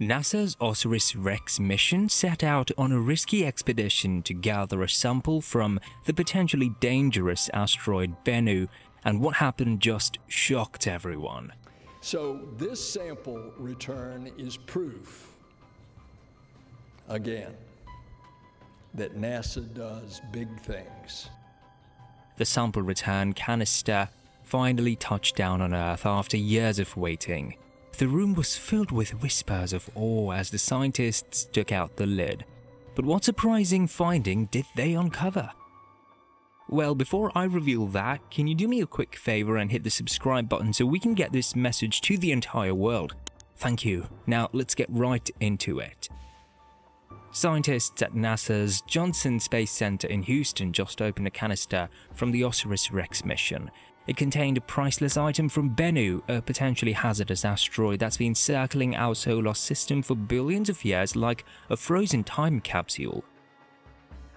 NASA's OSIRIS-REx mission set out on a risky expedition to gather a sample from the potentially dangerous asteroid Bennu, and what happened just shocked everyone. So this sample return is proof, again, that NASA does big things. The sample return canister finally touched down on Earth after years of waiting. The room was filled with whispers of awe as the scientists took out the lid. But what surprising finding did they uncover? Well, before I reveal that, can you do me a quick favor and hit the subscribe button so we can get this message to the entire world? Thank you. Now let's get right into it. Scientists at NASA's Johnson Space Center in Houston just opened a canister from the OSIRIS-REx mission it contained a priceless item from Bennu, a potentially hazardous asteroid that's been circling our solar system for billions of years like a frozen time capsule.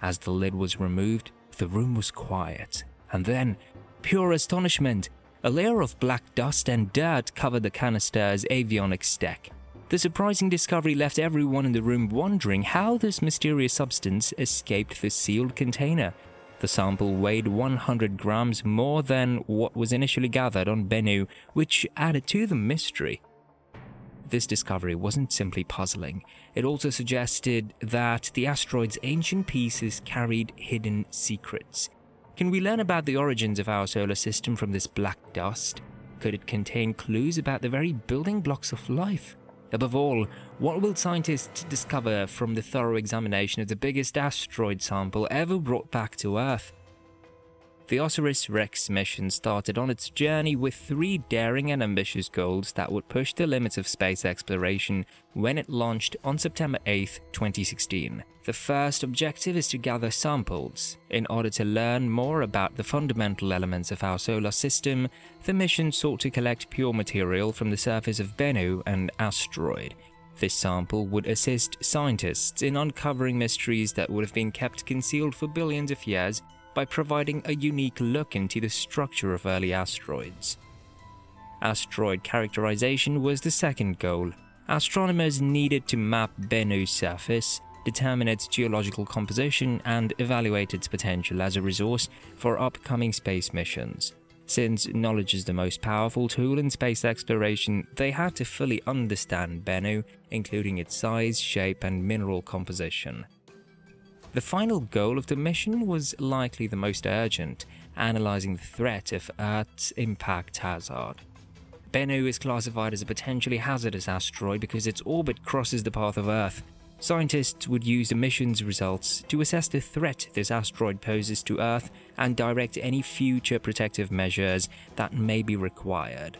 As the lid was removed, the room was quiet. And then, pure astonishment, a layer of black dust and dirt covered the canister's avionics deck. The surprising discovery left everyone in the room wondering how this mysterious substance escaped the sealed container the sample weighed 100 grams more than what was initially gathered on Bennu, which added to the mystery. This discovery wasn't simply puzzling, it also suggested that the asteroid's ancient pieces carried hidden secrets. Can we learn about the origins of our solar system from this black dust? Could it contain clues about the very building blocks of life? Above all, what will scientists discover from the thorough examination of the biggest asteroid sample ever brought back to Earth? The OSIRIS-REx mission started on its journey with three daring and ambitious goals that would push the limits of space exploration when it launched on September 8, 2016. The first objective is to gather samples. In order to learn more about the fundamental elements of our solar system, the mission sought to collect pure material from the surface of Bennu, an asteroid. This sample would assist scientists in uncovering mysteries that would have been kept concealed for billions of years by providing a unique look into the structure of early asteroids. Asteroid characterization was the second goal. Astronomers needed to map Bennu's surface, determine its geological composition, and evaluate its potential as a resource for upcoming space missions. Since knowledge is the most powerful tool in space exploration, they had to fully understand Bennu, including its size, shape, and mineral composition. The final goal of the mission was likely the most urgent, analyzing the threat of Earth's impact hazard. Bennu is classified as a potentially hazardous asteroid because its orbit crosses the path of Earth. Scientists would use the mission's results to assess the threat this asteroid poses to Earth and direct any future protective measures that may be required.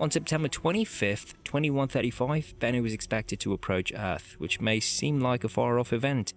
On September 25th, 2135, Bennu is expected to approach Earth, which may seem like a far off event.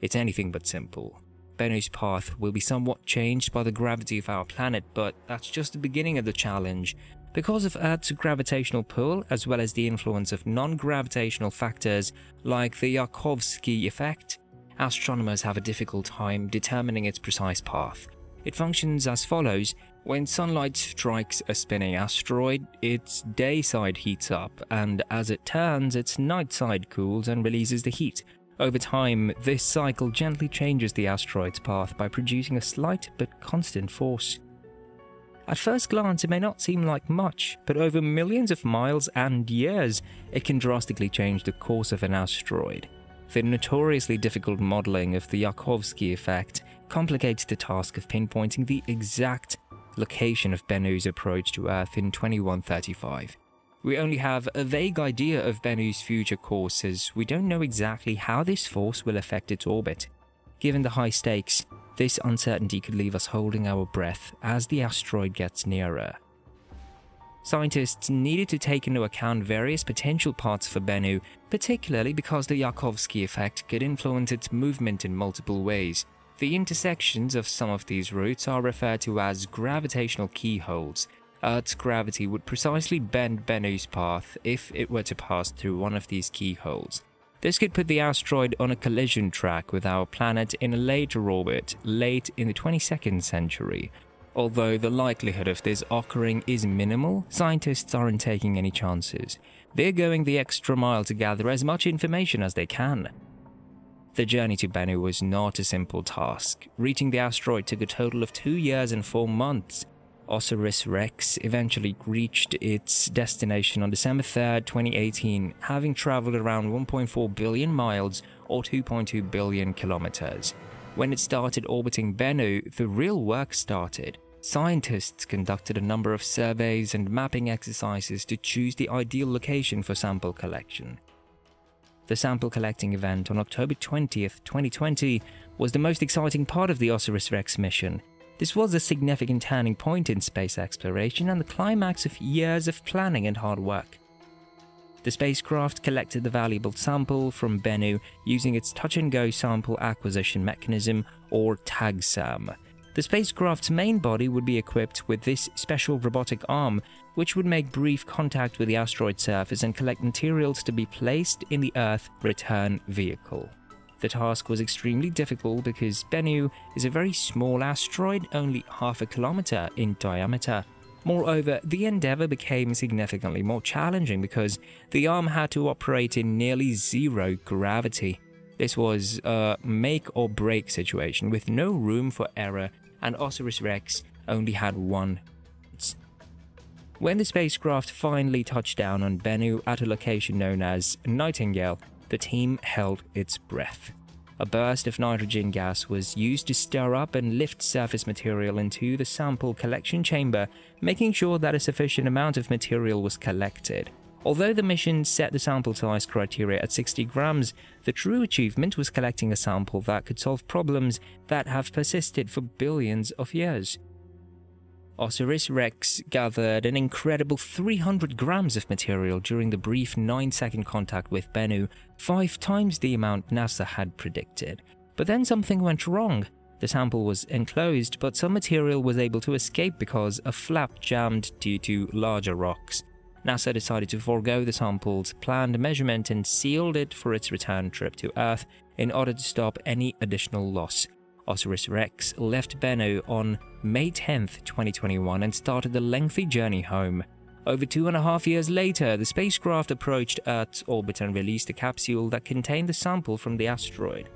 It's anything but simple. Bennu's path will be somewhat changed by the gravity of our planet, but that's just the beginning of the challenge. Because of Earth's gravitational pull, as well as the influence of non-gravitational factors like the Yarkovsky effect, astronomers have a difficult time determining its precise path. It functions as follows. When sunlight strikes a spinning asteroid, its day side heats up, and as it turns, its night side cools and releases the heat, over time, this cycle gently changes the asteroid's path by producing a slight but constant force. At first glance, it may not seem like much, but over millions of miles and years, it can drastically change the course of an asteroid. The notoriously difficult modeling of the Yarkovsky effect complicates the task of pinpointing the exact location of Bennu's approach to Earth in 2135. We only have a vague idea of Bennu's future course as we don't know exactly how this force will affect its orbit. Given the high stakes, this uncertainty could leave us holding our breath as the asteroid gets nearer. Scientists needed to take into account various potential paths for Bennu, particularly because the Yarkovsky effect could influence its movement in multiple ways. The intersections of some of these routes are referred to as gravitational keyholes, Earth's gravity would precisely bend Bennu's path if it were to pass through one of these keyholes. This could put the asteroid on a collision track with our planet in a later orbit, late in the 22nd century. Although the likelihood of this occurring is minimal, scientists aren't taking any chances. They're going the extra mile to gather as much information as they can. The journey to Bennu was not a simple task. Reaching the asteroid took a total of two years and four months. Osiris Rex eventually reached its destination on December 3, 2018, having traveled around 1.4 billion miles or 2.2 billion kilometers. When it started orbiting Bennu, the real work started. Scientists conducted a number of surveys and mapping exercises to choose the ideal location for sample collection. The sample collecting event on October 20th, 2020 was the most exciting part of the OSIRIS-REx mission. This was a significant turning point in space exploration and the climax of years of planning and hard work. The spacecraft collected the valuable sample from Bennu using its touch-and-go sample acquisition mechanism, or TAGSAM, the spacecraft's main body would be equipped with this special robotic arm, which would make brief contact with the asteroid surface and collect materials to be placed in the Earth return vehicle. The task was extremely difficult because Bennu is a very small asteroid, only half a kilometer in diameter. Moreover, the endeavor became significantly more challenging because the arm had to operate in nearly zero gravity. This was a make or break situation with no room for error and OSIRIS-REx only had one. When the spacecraft finally touched down on Bennu at a location known as Nightingale, the team held its breath. A burst of nitrogen gas was used to stir up and lift surface material into the sample collection chamber, making sure that a sufficient amount of material was collected. Although the mission set the sample size criteria at 60 grams, the true achievement was collecting a sample that could solve problems that have persisted for billions of years. OSIRIS-REx gathered an incredible 300 grams of material during the brief 9-second contact with Bennu, five times the amount NASA had predicted. But then something went wrong. The sample was enclosed, but some material was able to escape because a flap jammed due to larger rocks. NASA decided to forego the sample's planned measurement and sealed it for its return trip to Earth in order to stop any additional loss. OSIRIS-REx left Bennu on May 10, 2021 and started the lengthy journey home. Over two and a half years later, the spacecraft approached Earth's orbit and released a capsule that contained the sample from the asteroid.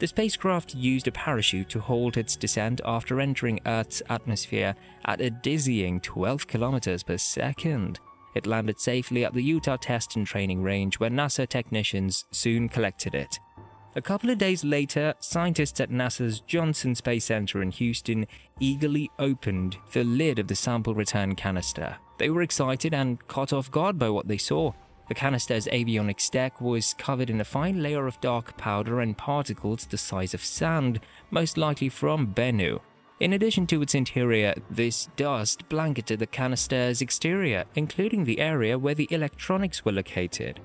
The spacecraft used a parachute to halt its descent after entering Earth's atmosphere at a dizzying 12 kilometers per second. It landed safely at the Utah Test and Training Range where NASA technicians soon collected it. A couple of days later, scientists at NASA's Johnson Space Center in Houston eagerly opened the lid of the sample return canister. They were excited and caught off guard by what they saw. The canister's avionics deck was covered in a fine layer of dark powder and particles the size of sand, most likely from Bennu. In addition to its interior, this dust blanketed the canister's exterior, including the area where the electronics were located.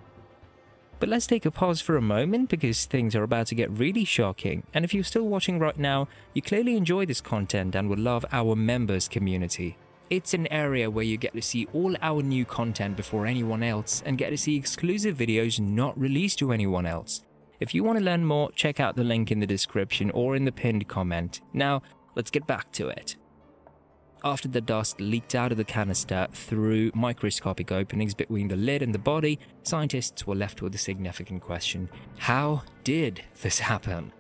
But let's take a pause for a moment because things are about to get really shocking. And if you're still watching right now, you clearly enjoy this content and would love our members community. It's an area where you get to see all our new content before anyone else and get to see exclusive videos not released to anyone else. If you want to learn more, check out the link in the description or in the pinned comment. Now, let's get back to it. After the dust leaked out of the canister through microscopic openings between the lid and the body, scientists were left with a significant question. How did this happen?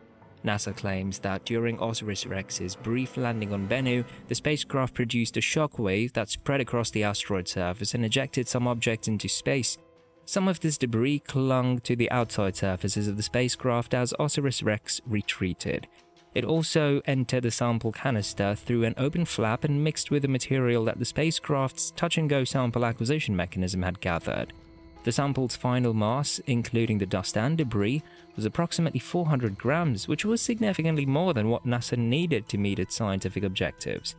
NASA claims that during OSIRIS-REx's brief landing on Bennu, the spacecraft produced a shock wave that spread across the asteroid surface and ejected some objects into space. Some of this debris clung to the outside surfaces of the spacecraft as OSIRIS-REx retreated. It also entered the sample canister through an open flap and mixed with the material that the spacecraft's touch-and-go sample acquisition mechanism had gathered. The sample's final mass, including the dust and debris, was approximately 400 grams, which was significantly more than what NASA needed to meet its scientific objectives.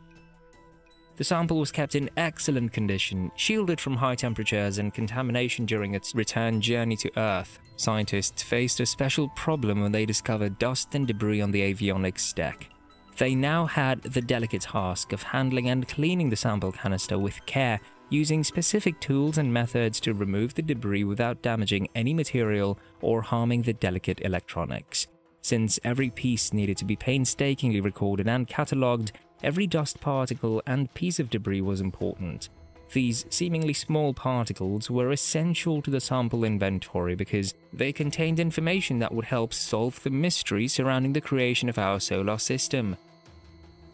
The sample was kept in excellent condition, shielded from high temperatures and contamination during its return journey to Earth. Scientists faced a special problem when they discovered dust and debris on the avionics deck. They now had the delicate task of handling and cleaning the sample canister with care using specific tools and methods to remove the debris without damaging any material or harming the delicate electronics. Since every piece needed to be painstakingly recorded and catalogued, every dust particle and piece of debris was important. These seemingly small particles were essential to the sample inventory because they contained information that would help solve the mystery surrounding the creation of our solar system.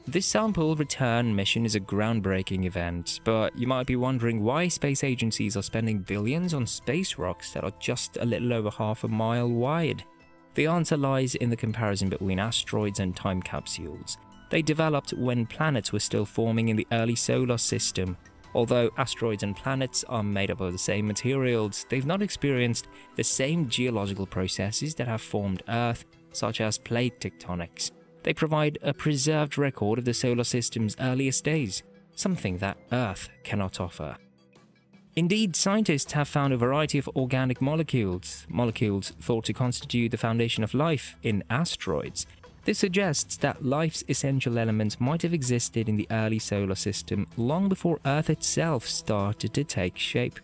This sample return mission is a groundbreaking event, but you might be wondering why space agencies are spending billions on space rocks that are just a little over half a mile wide. The answer lies in the comparison between asteroids and time capsules. They developed when planets were still forming in the early solar system, Although asteroids and planets are made up of the same materials, they've not experienced the same geological processes that have formed Earth, such as plate tectonics. They provide a preserved record of the solar system's earliest days, something that Earth cannot offer. Indeed, scientists have found a variety of organic molecules, molecules thought to constitute the foundation of life, in asteroids, this suggests that life's essential elements might have existed in the early solar system long before Earth itself started to take shape.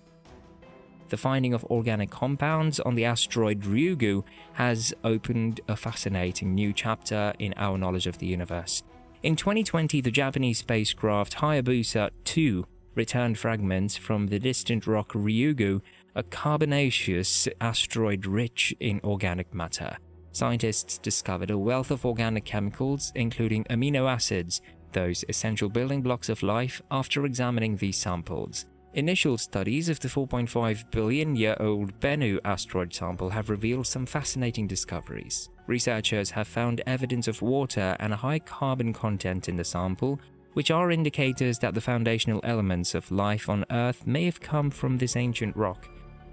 The finding of organic compounds on the asteroid Ryugu has opened a fascinating new chapter in our knowledge of the universe. In 2020, the Japanese spacecraft Hayabusa 2 returned fragments from the distant rock Ryugu, a carbonaceous asteroid rich in organic matter scientists discovered a wealth of organic chemicals, including amino acids, those essential building blocks of life, after examining these samples. Initial studies of the 4.5 billion year old Bennu asteroid sample have revealed some fascinating discoveries. Researchers have found evidence of water and a high carbon content in the sample, which are indicators that the foundational elements of life on Earth may have come from this ancient rock.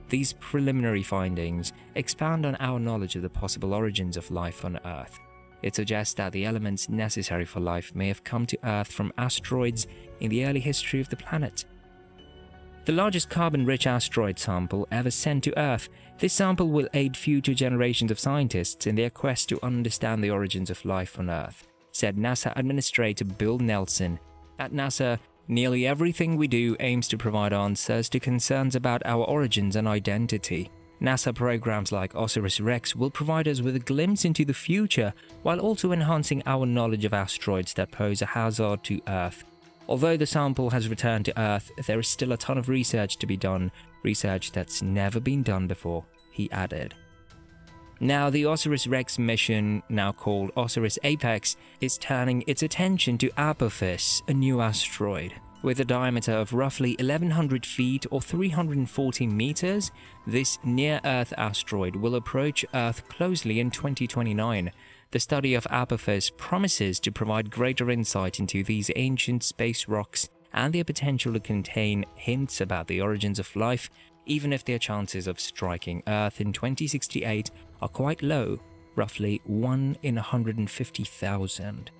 These preliminary findings expand on our knowledge of the possible origins of life on Earth. It suggests that the elements necessary for life may have come to Earth from asteroids in the early history of the planet. The largest carbon rich asteroid sample ever sent to Earth, this sample will aid future generations of scientists in their quest to understand the origins of life on Earth, said NASA Administrator Bill Nelson. At NASA, Nearly everything we do aims to provide answers to concerns about our origins and identity. NASA programs like OSIRIS-REx will provide us with a glimpse into the future while also enhancing our knowledge of asteroids that pose a hazard to Earth. Although the sample has returned to Earth, there is still a ton of research to be done, research that's never been done before, he added. Now, the OSIRIS-REx mission, now called OSIRIS-APEX, is turning its attention to Apophis, a new asteroid. With a diameter of roughly 1100 feet or 340 meters, this near-Earth asteroid will approach Earth closely in 2029. The study of Apophis promises to provide greater insight into these ancient space rocks and their potential to contain hints about the origins of life, even if their chances of striking Earth in 2068 are quite low, roughly 1 in 150,000.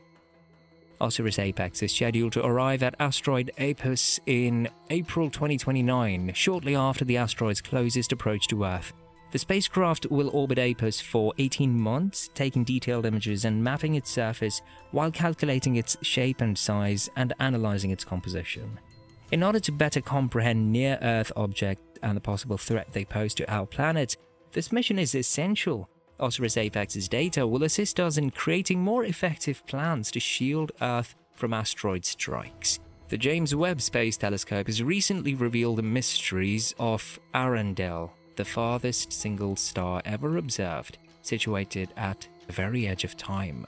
Osiris Apex is scheduled to arrive at asteroid Apophis in April 2029, shortly after the asteroid's closest approach to Earth. The spacecraft will orbit Apophis for 18 months, taking detailed images and mapping its surface while calculating its shape and size and analyzing its composition. In order to better comprehend near Earth objects and the possible threat they pose to our planet, this mission is essential. Osiris Apex's data will assist us in creating more effective plans to shield Earth from asteroid strikes. The James Webb Space Telescope has recently revealed the mysteries of Earendel, the farthest single star ever observed, situated at the very edge of time.